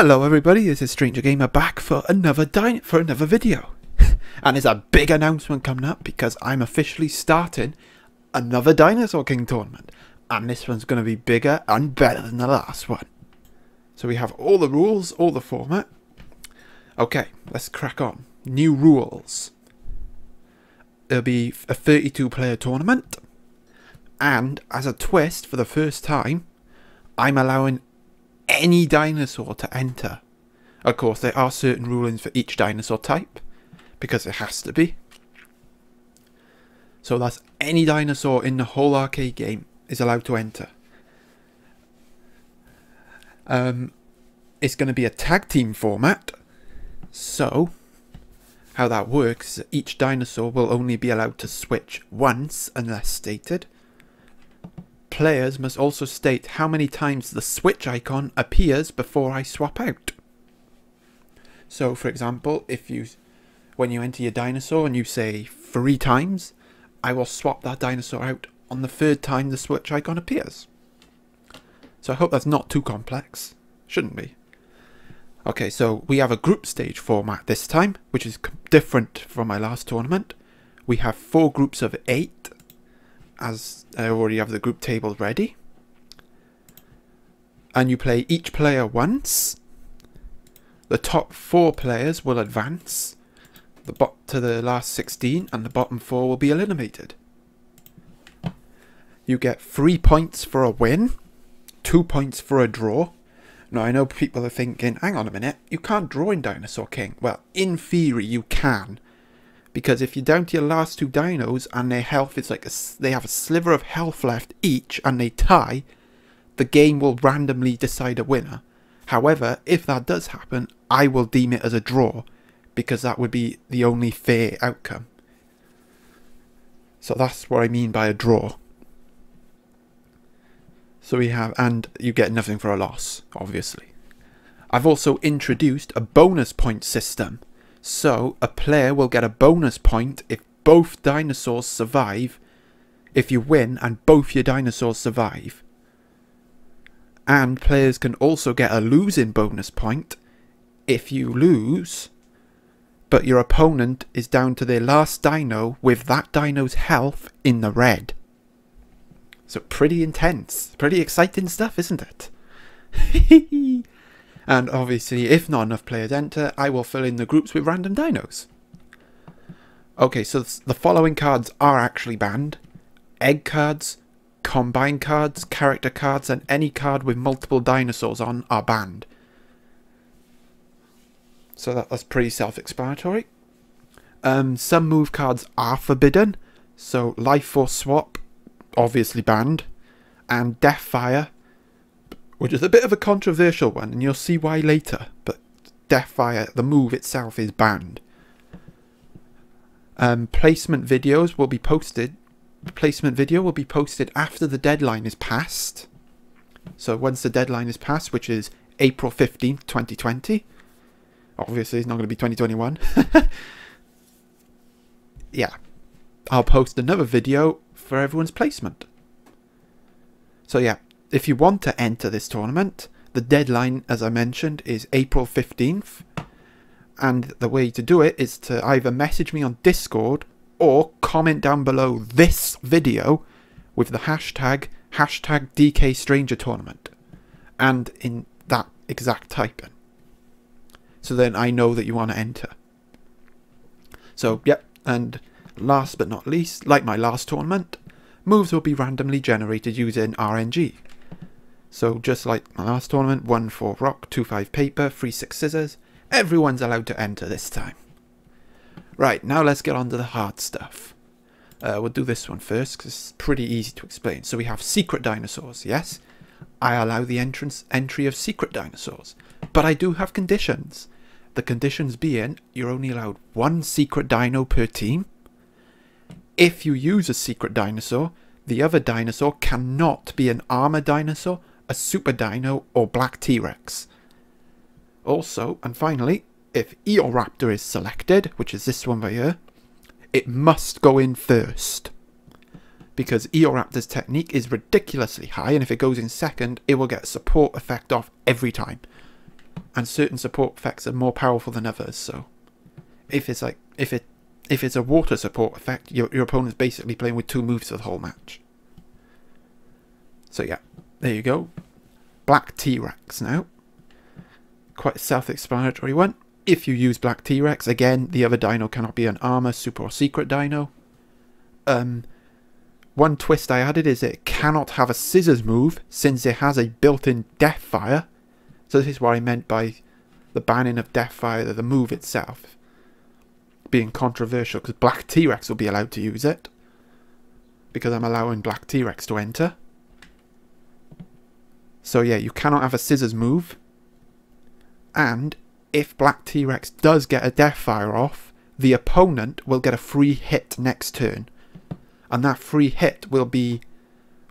Hello everybody, this is Stranger Gamer back for another din for another video. and there's a big announcement coming up because I'm officially starting another Dinosaur King tournament. And this one's going to be bigger and better than the last one. So we have all the rules, all the format. Okay, let's crack on. New rules. It'll be a 32 player tournament. And as a twist, for the first time, I'm allowing any dinosaur to enter. Of course, there are certain rulings for each dinosaur type, because it has to be. So that's any dinosaur in the whole arcade game is allowed to enter. Um, it's going to be a tag team format. So, how that works, each dinosaur will only be allowed to switch once unless stated. Players must also state how many times the switch icon appears before I swap out. So for example, if you when you enter your dinosaur and you say three times, I will swap that dinosaur out on the third time the switch icon appears. So I hope that's not too complex. Shouldn't be. Okay, so we have a group stage format this time, which is different from my last tournament. We have four groups of eight as I already have the group table ready. And you play each player once. The top four players will advance the bot to the last 16 and the bottom four will be eliminated. You get three points for a win, two points for a draw. Now I know people are thinking, hang on a minute, you can't draw in Dinosaur King. Well, in theory you can, because if you're down to your last two dinos and their health is like a, they have a sliver of health left each and they tie, the game will randomly decide a winner. However, if that does happen, I will deem it as a draw because that would be the only fair outcome. So that's what I mean by a draw. So we have, and you get nothing for a loss, obviously. I've also introduced a bonus point system so a player will get a bonus point if both dinosaurs survive, if you win and both your dinosaurs survive. And players can also get a losing bonus point if you lose, but your opponent is down to their last dino with that dino's health in the red. So pretty intense, pretty exciting stuff, isn't it? And obviously, if not enough players enter, I will fill in the groups with random dinos. Okay, so the following cards are actually banned. Egg cards, combine cards, character cards, and any card with multiple dinosaurs on are banned. So that, that's pretty self-explanatory. Um, some move cards are forbidden. So Life Force Swap, obviously banned. And Death Fire, which is a bit of a controversial one, and you'll see why later, but Deathfire, the move itself, is banned. Um, placement videos will be posted. The placement video will be posted after the deadline is passed. So once the deadline is passed, which is April 15th, 2020. Obviously, it's not going to be 2021. yeah. I'll post another video for everyone's placement. So yeah, if you want to enter this tournament, the deadline, as I mentioned, is April 15th. And the way to do it is to either message me on Discord or comment down below this video with the hashtag hashtag DK Stranger Tournament and in that exact typing. So then I know that you want to enter. So, yep, and last but not least, like my last tournament, moves will be randomly generated using RNG. So just like my last tournament, 1 4 rock, 2 5 paper, 3 6 scissors, everyone's allowed to enter this time. Right, now let's get on to the hard stuff. Uh, we'll do this one first because it's pretty easy to explain. So we have secret dinosaurs, yes? I allow the entrance entry of secret dinosaurs, but I do have conditions. The conditions being you're only allowed one secret dino per team. If you use a secret dinosaur, the other dinosaur cannot be an armor dinosaur a Super Dino, or Black T-Rex. Also, and finally, if Eoraptor is selected, which is this one right here, it must go in first. Because Eoraptor's technique is ridiculously high, and if it goes in second, it will get a support effect off every time. and certain support effects are more powerful than others. So, if it's like if it if it's a water support effect, your your opponent's basically playing with two moves for the whole match. So yeah, there you go. Black T-Rex now. Quite self-explanatory one. If you use Black T-Rex, again, the other dino cannot be an armor, super, or secret dino. Um, one twist I added is it cannot have a scissors move since it has a built-in death fire. So this is what I meant by the banning of death fire, the move itself being controversial because Black T-Rex will be allowed to use it because I'm allowing Black T-Rex to enter. So yeah, you cannot have a scissors move. And if Black T-Rex does get a Deathfire off, the opponent will get a free hit next turn. And that free hit will be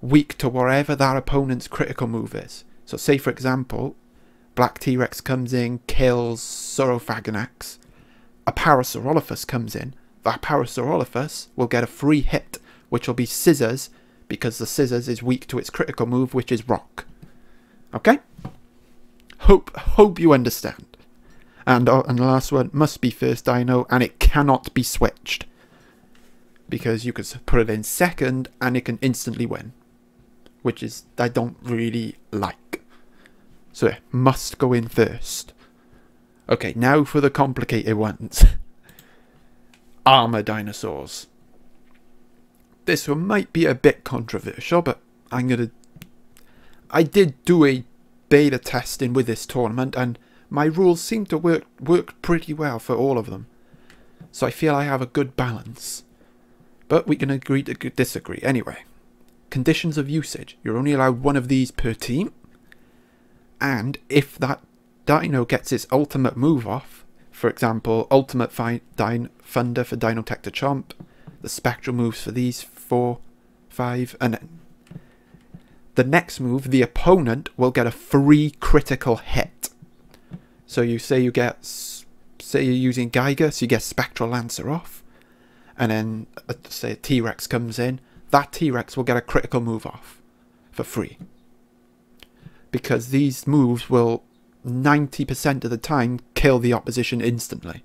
weak to whatever that opponent's critical move is. So say for example, Black T-Rex comes in, kills Saurophaganax. A Parasaurolophus comes in. That Parasaurolophus will get a free hit, which will be Scissors, because the Scissors is weak to its critical move, which is Rock. Okay? Hope hope you understand. And, uh, and the last one must be first dino, and it cannot be switched. Because you could put it in second, and it can instantly win. Which is, I don't really like. So it must go in first. Okay, now for the complicated ones. Armor dinosaurs. This one might be a bit controversial, but I'm gonna... I did do a beta testing with this tournament, and my rules seem to work work pretty well for all of them. So I feel I have a good balance. But we can agree to disagree. Anyway, conditions of usage. You're only allowed one of these per team. And if that dino gets its ultimate move off, for example, ultimate fi Dino Thunder for Dinotector Chomp, the spectral moves for these four, five, and the next move, the opponent will get a free critical hit. So you say you get, say you're using Geiger, so you get Spectral Lancer off, and then uh, say T-Rex comes in, that T-Rex will get a critical move off for free. Because these moves will 90% of the time kill the opposition instantly.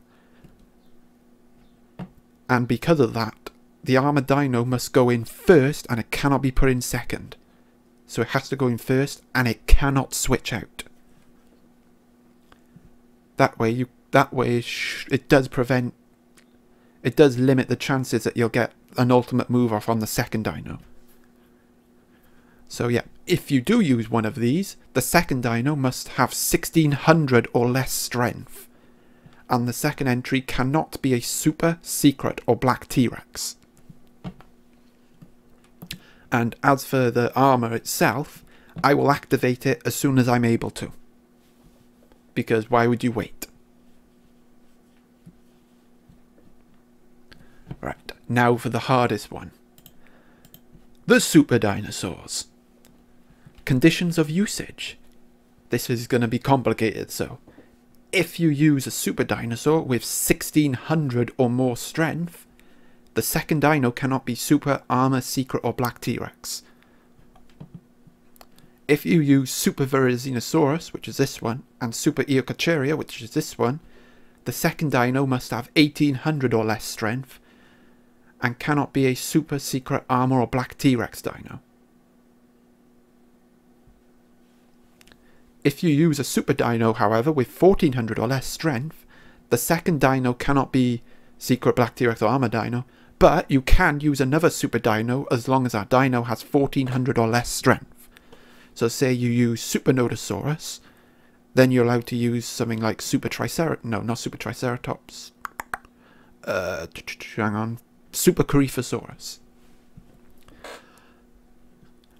And because of that, the armored dino must go in first and it cannot be put in second. So it has to go in first and it cannot switch out. That way you that way it does prevent it does limit the chances that you'll get an ultimate move off on the second dino. So yeah, if you do use one of these, the second dino must have 1600 or less strength. And the second entry cannot be a super, secret or black T-Rex. And as for the armour itself, I will activate it as soon as I'm able to. Because why would you wait? Right, now for the hardest one. The Super Dinosaurs. Conditions of usage. This is going to be complicated, so if you use a super dinosaur with 1600 or more strength, the second dino cannot be super, armor, secret, or black T-Rex. If you use Super Therizinosaurus, which is this one, and Super Eocarcharia, which is this one, the second dino must have 1800 or less strength, and cannot be a super, secret, armor, or black T-Rex dino. If you use a super dino, however, with 1400 or less strength, the second dino cannot be secret black T-Rex or armor dino, but you can use another super dino as long as that dino has 1400 or less strength. So say you use Super Nodosaurus, then you're allowed to use something like Super Triceratops, no, not Super Triceratops, uh, hang on, Super Coryphosaurus.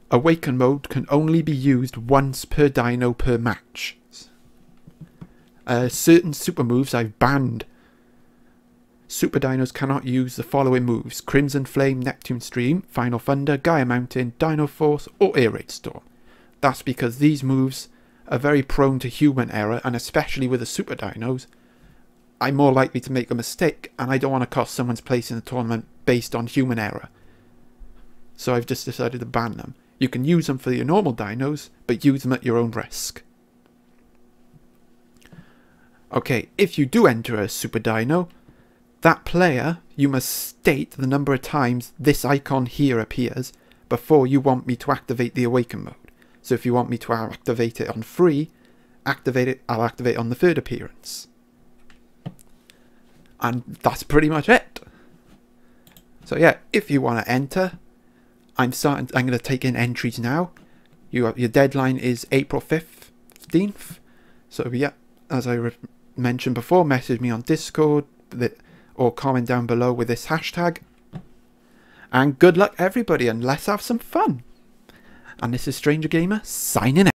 Awaken mode can only be used once per dino per match. Uh, certain super moves I've banned. Super dinos cannot use the following moves. Crimson Flame, Neptune Stream, Final Thunder, Gaia Mountain, Dino Force or Air Raid Storm. That's because these moves are very prone to human error and especially with the super dinos, I'm more likely to make a mistake and I don't want to cost someone's place in the tournament based on human error. So I've just decided to ban them. You can use them for your normal dinos, but use them at your own risk. Okay, if you do enter a Super Dino, that player, you must state the number of times this icon here appears before you want me to activate the Awaken mode. So if you want me to activate it on free, activate it, I'll activate on the third appearance. And that's pretty much it. So yeah, if you want to enter, I'm starting. I'm going to take in entries now. You your deadline is April fifteenth. So yeah, as I mentioned before, message me on Discord or comment down below with this hashtag. And good luck everybody, and let's have some fun. And this is Stranger Gamer signing out.